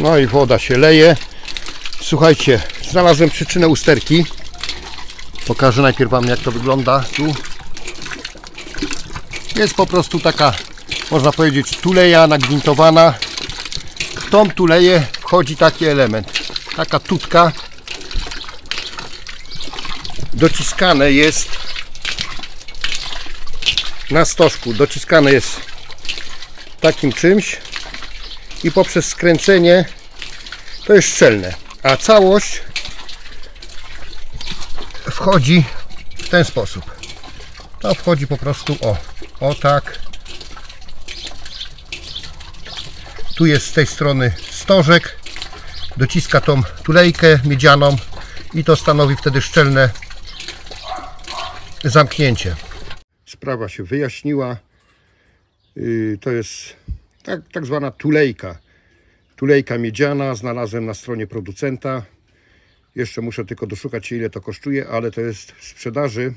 No i woda się leje. Słuchajcie, znalazłem przyczynę usterki. Pokażę najpierw Wam jak to wygląda tu. Jest po prostu taka, można powiedzieć, tuleja nagwintowana. W tą tuleję wchodzi taki element. Taka tutka. Dociskane jest na stożku. Dociskane jest takim czymś i poprzez skręcenie to jest szczelne, a całość wchodzi w ten sposób. To wchodzi po prostu o, o tak. Tu jest z tej strony stożek, dociska tą tulejkę miedzianą i to stanowi wtedy szczelne zamknięcie. Sprawa się wyjaśniła. Yy, To jest tak, tak zwana tulejka. Tulejka miedziana, znalazłem na stronie producenta. Jeszcze muszę tylko doszukać się ile to kosztuje, ale to jest w sprzedaży.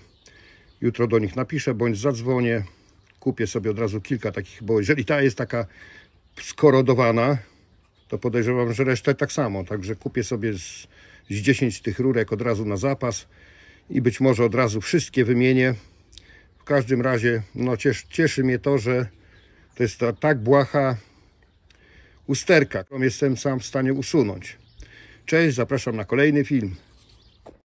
Jutro do nich napiszę bądź zadzwonię. Kupię sobie od razu kilka takich, bo jeżeli ta jest taka skorodowana, to podejrzewam, że resztę tak samo. Także kupię sobie z, z 10 tych rurek od razu na zapas i być może od razu wszystkie wymienię. W każdym razie no, cieszy, cieszy mnie to, że to jest ta, tak błaha usterka, którą jestem sam w stanie usunąć. Cześć, zapraszam na kolejny film.